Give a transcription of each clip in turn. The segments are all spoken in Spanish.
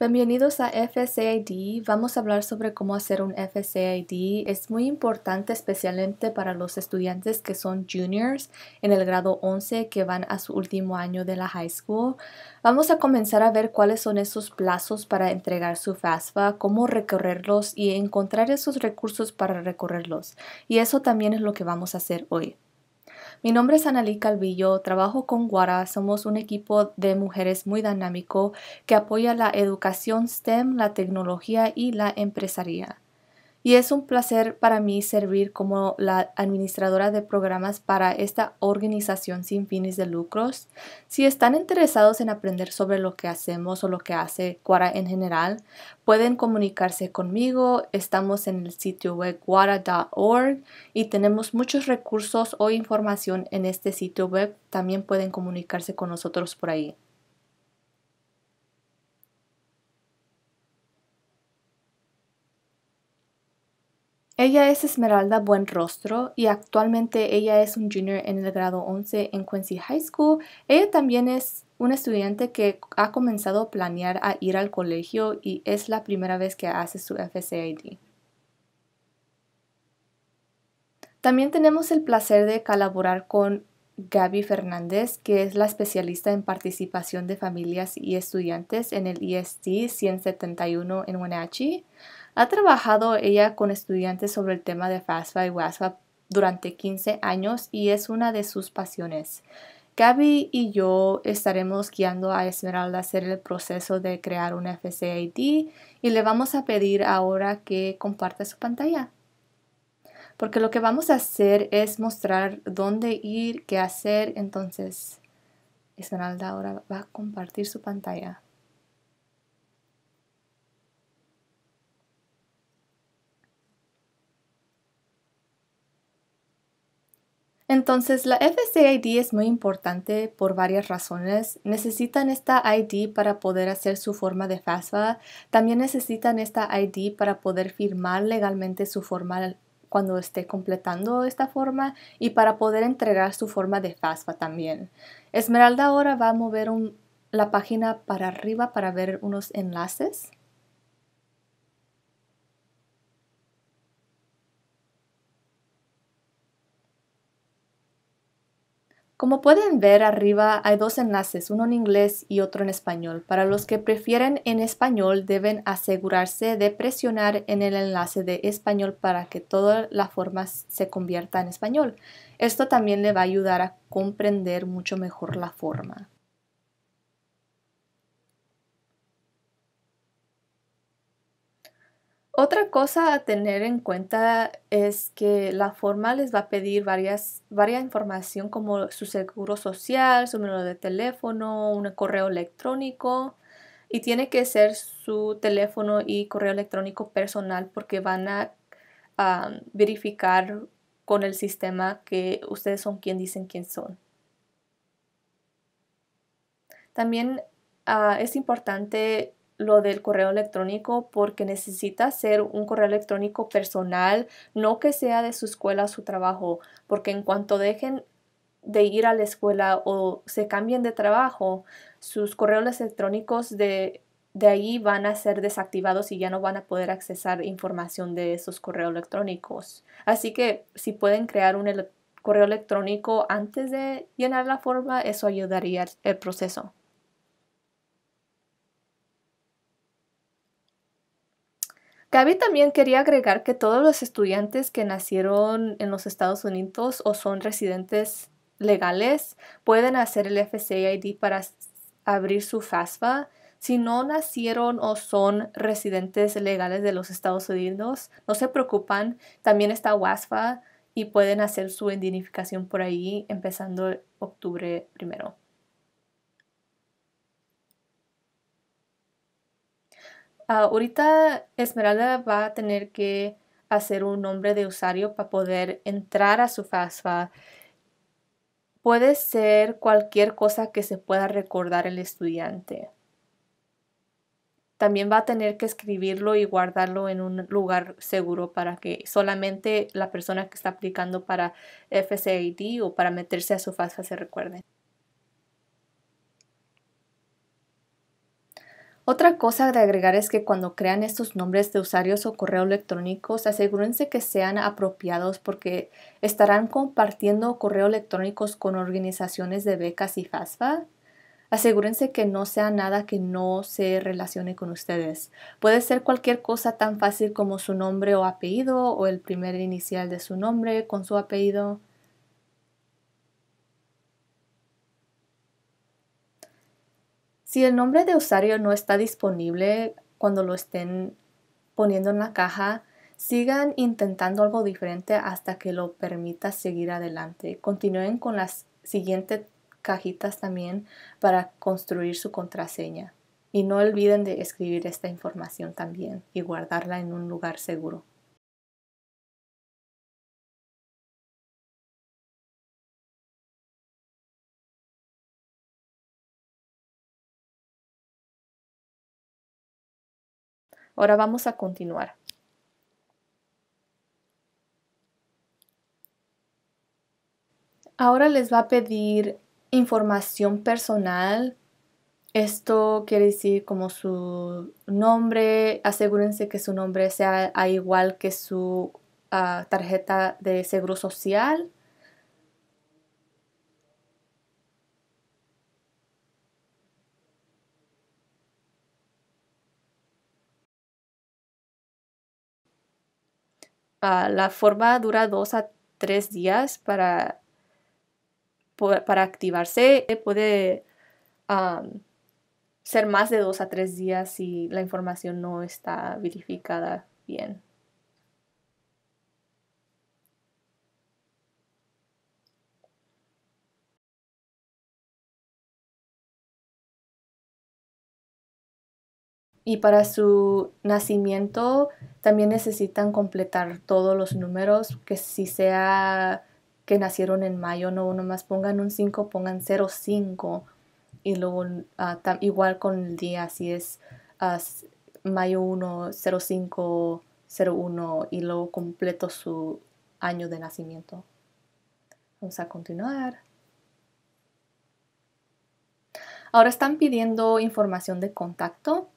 Bienvenidos a FSAID. Vamos a hablar sobre cómo hacer un FSAID. Es muy importante especialmente para los estudiantes que son juniors en el grado 11 que van a su último año de la high school. Vamos a comenzar a ver cuáles son esos plazos para entregar su FAFSA, cómo recorrerlos y encontrar esos recursos para recorrerlos. Y eso también es lo que vamos a hacer hoy. Mi nombre es Analí Calvillo, trabajo con Guara, somos un equipo de mujeres muy dinámico que apoya la educación STEM, la tecnología y la empresaría y es un placer para mí servir como la administradora de programas para esta organización sin fines de lucros. Si están interesados en aprender sobre lo que hacemos o lo que hace Quara en general, pueden comunicarse conmigo. Estamos en el sitio web quara.org y tenemos muchos recursos o información en este sitio web. También pueden comunicarse con nosotros por ahí. Ella es Esmeralda Buenrostro y actualmente ella es un junior en el grado 11 en Quincy High School. Ella también es una estudiante que ha comenzado a planear a ir al colegio y es la primera vez que hace su FCID. También tenemos el placer de colaborar con Gaby Fernández, que es la especialista en participación de familias y estudiantes en el EST 171 en Wenatchee. Ha trabajado ella con estudiantes sobre el tema de FAFSA y WASFA durante 15 años y es una de sus pasiones. Gaby y yo estaremos guiando a Esmeralda a hacer el proceso de crear un FCID y le vamos a pedir ahora que comparta su pantalla. Porque lo que vamos a hacer es mostrar dónde ir, qué hacer. Entonces, Esmeralda ahora va a compartir su pantalla. Entonces, la FCID es muy importante por varias razones. Necesitan esta ID para poder hacer su forma de FAFSA. También necesitan esta ID para poder firmar legalmente su forma cuando esté completando esta forma y para poder entregar su forma de FAFSA también. Esmeralda ahora va a mover la página para arriba para ver unos enlaces. Como pueden ver arriba hay dos enlaces, uno en inglés y otro en español. Para los que prefieren en español deben asegurarse de presionar en el enlace de español para que toda la forma se convierta en español. Esto también le va a ayudar a comprender mucho mejor la forma. Otra cosa a tener en cuenta es que la forma les va a pedir varias, varias información como su seguro social, su número de teléfono, un correo electrónico y tiene que ser su teléfono y correo electrónico personal porque van a verificar con el sistema que ustedes son quien dicen quién son. También ah, es importante lo del correo electrónico porque necesita ser un correo electrónico personal, no que sea de su escuela o su trabajo, porque en cuanto dejen de ir a la escuela o se cambien de trabajo, sus correos electrónicos de, de ahí van a ser desactivados y ya no van a poder accesar información de esos correos electrónicos. Así que si pueden crear un correo electrónico antes de llenar la forma, eso ayudaría el proceso. Gaby también quería agregar que todos los estudiantes que nacieron en los Estados Unidos o son residentes legales pueden hacer el FCID para abrir su FAFSA. Si no nacieron o son residentes legales de los Estados Unidos, no se preocupan, también está WASFA y pueden hacer su identificación por ahí empezando octubre primero. Ahorita Esmeralda va a tener que hacer un nombre de usuario para poder entrar a su FAFSA. Puede ser cualquier cosa que se pueda recordar el estudiante. También va a tener que escribirlo y guardarlo en un lugar seguro para que solamente la persona que está aplicando para FCID o para meterse a su FAFSA se recuerde. Otra cosa de agregar es que cuando crean estos nombres de usuarios o correo electrónicos, asegúrense que sean apropiados porque estarán compartiendo correo electrónicos con organizaciones de becas y FAFSA. Asegúrense que no sea nada que no se relacione con ustedes. Puede ser cualquier cosa tan fácil como su nombre o apellido o el primer inicial de su nombre con su apellido. Si el nombre de usuario no está disponible cuando lo estén poniendo en la caja, sigan intentando algo diferente hasta que lo permita seguir adelante. Continúen con las siguientes cajitas también para construir su contraseña. Y no olviden de escribir esta información también y guardarla en un lugar seguro. Ahora vamos a continuar. Ahora les va a pedir información personal. Esto quiere decir como su nombre. Asegúrense que su nombre sea igual que su ah, tarjeta de seguro social. Ah, la forma dura dos a tres días para, para activarse. Puede ser más de dos a tres días si la información no está verificada bien. Y para su nacimiento también necesitan completar todos los números, que si sea que nacieron en mayo, no nomás pongan un 5, pongan 05 y luego ah, igual con el día, si es uh, mayo 1, 05, 01 y luego completo su año de nacimiento. Vamos a continuar. Ahora están pidiendo información de contacto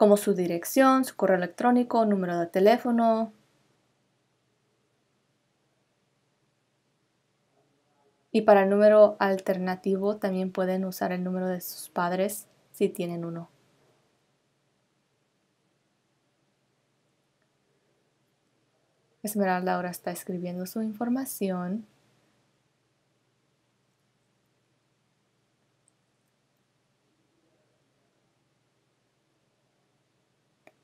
como su dirección, su correo electrónico, número de teléfono. Y para el número alternativo también pueden usar el número de sus padres si tienen uno. Esmeralda ahora está escribiendo su información.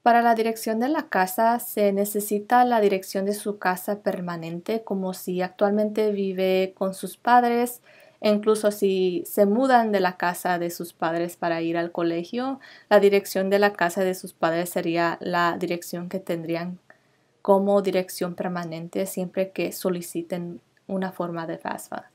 Para la dirección de la casa se necesita la dirección de su casa permanente, como si actualmente vive con sus padres, e incluso si se mudan de la casa de sus padres para ir al colegio, la dirección de la casa de sus padres sería la dirección que tendrían como dirección permanente siempre que soliciten una forma de FAFSA.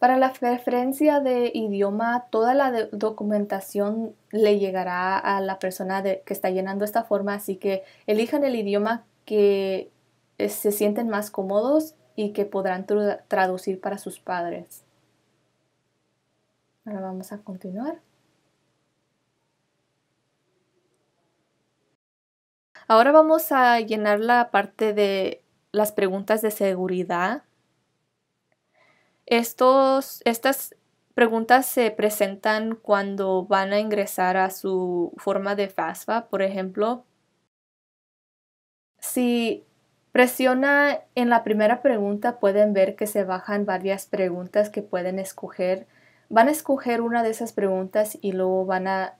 Para la preferencia de idioma, toda la documentación le llegará a la persona que está llenando esta forma, así que elijan el idioma que eh, se sienten más cómodos y que podrán traducir para sus padres. Ahora vamos a continuar. Ahora vamos a llenar la parte de las preguntas de seguridad estos, estas preguntas se presentan cuando van a ingresar a su forma de FAFSA, por ejemplo. Si presiona en la primera pregunta, pueden ver que se bajan varias preguntas que pueden escoger. Van a escoger una de esas preguntas y luego van a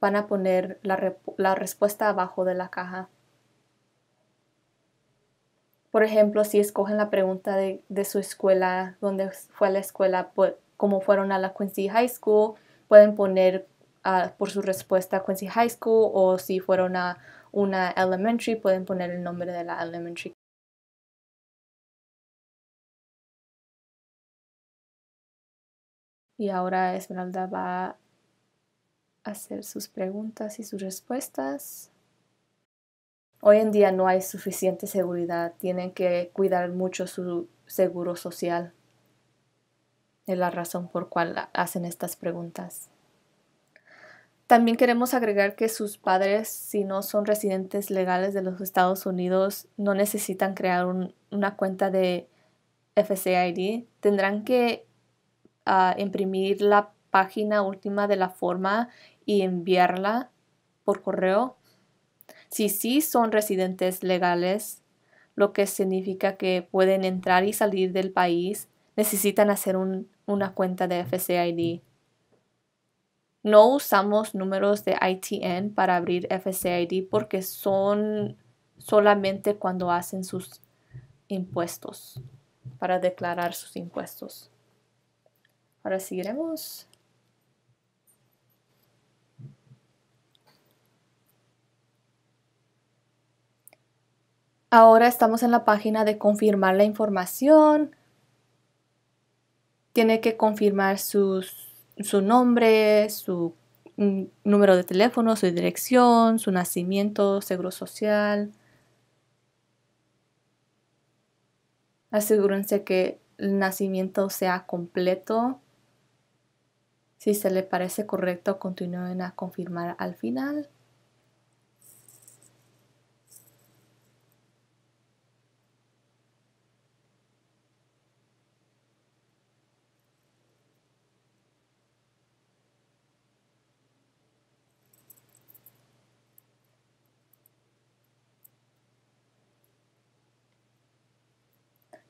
van a poner la, respuesta abajo de la caja. Por ejemplo, si escogen la pregunta de, su escuela, dónde fue la escuela, cómo fueron a la Quincy High School, pueden poner ah, por su respuesta Quincy High School o si fueron a una elementary, pueden poner el nombre de la elementary. Y ahora Esmeralda va a hacer sus preguntas y sus respuestas. Hoy en día no hay suficiente seguridad, tienen que cuidar mucho su seguro social. Es la razón por cual hacen estas preguntas. También queremos agregar que sus padres, si no son residentes legales de los Estados Unidos, no necesitan crear una cuenta de FCID. Tendrán que ah, imprimir la página última de la forma y enviarla por correo. Si sí son residentes legales, lo que significa que pueden entrar y salir del país, necesitan hacer una cuenta de FCID. No usamos números de ITN para abrir FCID porque son solamente cuando hacen sus impuestos, para declarar sus impuestos. Ahora seguiremos. Ahora estamos en la página de confirmar la información. Tiene que confirmar su nombre, su número de teléfono, su dirección, su nacimiento, seguro social. Asegúrense que el nacimiento sea completo. Si se le parece correcto, continúen a confirmar al final.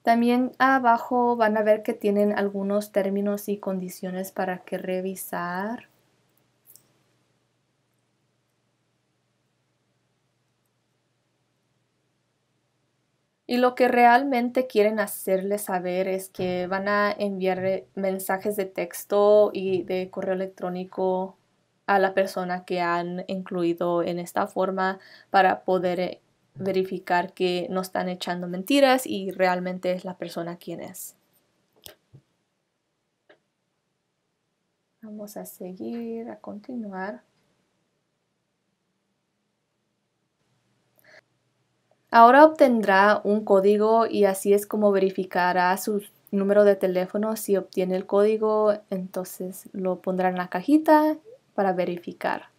También abajo van a ver que tienen algunos términos y condiciones para que revisar. Y lo que realmente quieren hacerles saber es que van a enviar mensajes de texto y de correo electrónico a la persona que han incluido en esta forma para poder verificar que no están echando mentiras y realmente es la persona quien es. Vamos a seguir, a continuar. Ahora obtendrá un código y así es como verificará su número de teléfono. Si obtiene el código, entonces lo pondrá en la cajita para verificar.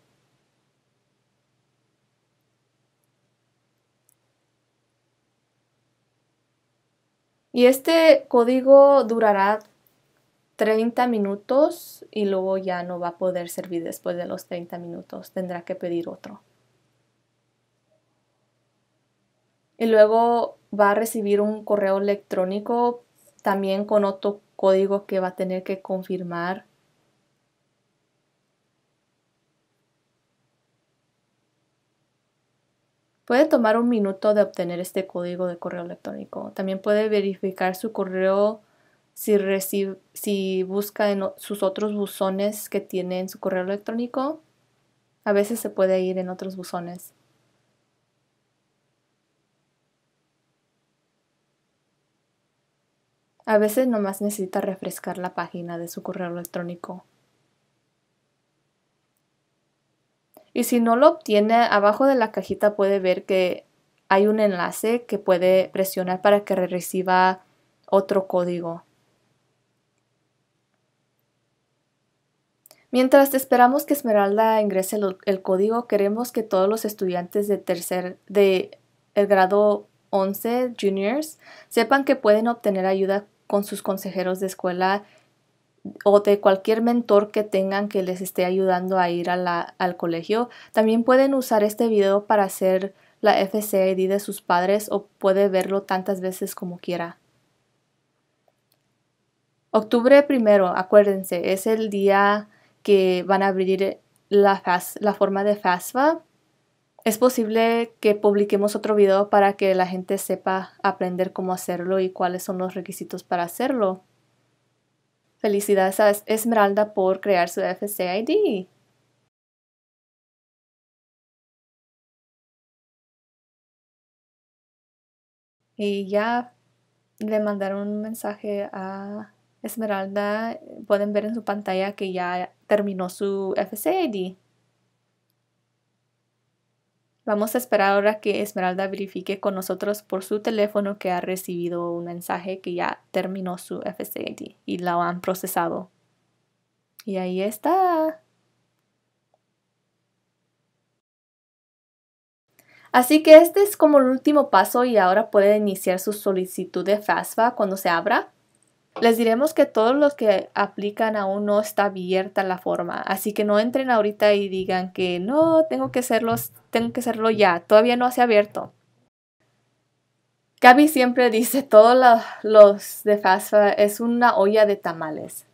Y este código durará 30 minutos y luego ya no va a poder servir después de los 30 minutos. Tendrá que pedir otro. Y luego va a recibir un correo electrónico también con otro código que va a tener que confirmar Puede tomar un minuto de obtener este código de correo electrónico. También puede verificar su correo si, recibe, si busca en sus otros buzones que tiene en su correo electrónico. A veces se puede ir en otros buzones. A veces nomás necesita refrescar la página de su correo electrónico. Y si no lo obtiene, abajo de la cajita puede ver que hay un enlace que puede presionar para que reciba otro código. Mientras esperamos que Esmeralda ingrese el, código, queremos que todos los estudiantes de tercer de el grado 11 juniors sepan que pueden obtener ayuda con sus consejeros de escuela o de cualquier mentor que tengan que les esté ayudando a ir al colegio. También pueden usar este video para hacer la FCID de sus padres o puede verlo tantas veces como quiera. Octubre primero, acuérdense, es el día que van a abrir la, la forma de FAFSA. Es posible que publiquemos otro video para que la gente sepa aprender cómo hacerlo y cuáles son los requisitos para hacerlo. Felicidades a Esmeralda por crear su FCID. Y ya le mandaron un mensaje a Esmeralda. Pueden ver en su pantalla que ya terminó su FCID. Vamos a esperar ahora que Esmeralda verifique con nosotros por su teléfono que ha recibido un mensaje que ya terminó su FCID y lo han procesado. Y ahí está. Así que este es como el último paso y ahora puede iniciar su solicitud de FAFSA cuando se abra. Les diremos que todos los que aplican aún no está abierta la forma, así que no entren ahorita y digan que no, tengo que hacerlo, tengo que hacerlo ya, todavía no se ha abierto. Gaby siempre dice, todos los de FAFSA es una olla de tamales.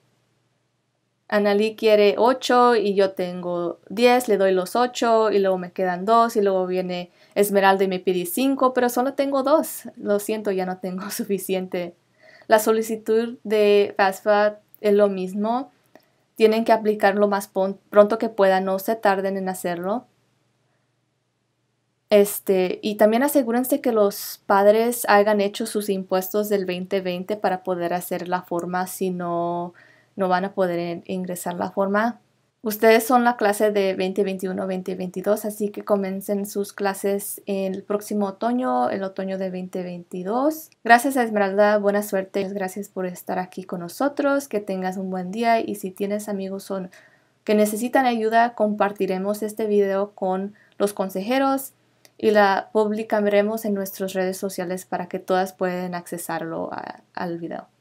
Annalie quiere 8 y yo tengo 10, le doy los 8 y luego me quedan 2 y luego viene Esmeralda y me pide 5, pero solo tengo 2. Lo siento, ya no tengo suficiente la solicitud de FAFSA es lo mismo. Tienen que aplicar lo más pronto que puedan, no se tarden en hacerlo. Este, y también asegúrense que los padres hayan hecho sus impuestos del 2020 para poder hacer la forma, si no, no van a poder ingresar la forma. Ustedes son la clase de 2021-2022, así que comiencen sus clases el próximo otoño, el otoño de 2022. Gracias a Esmeralda, buena suerte. Gracias por estar aquí con nosotros. Que tengas un buen día y si tienes amigos son, que necesitan ayuda, compartiremos este video con los consejeros y la publicaremos en nuestras redes sociales para que todas puedan accesarlo al video.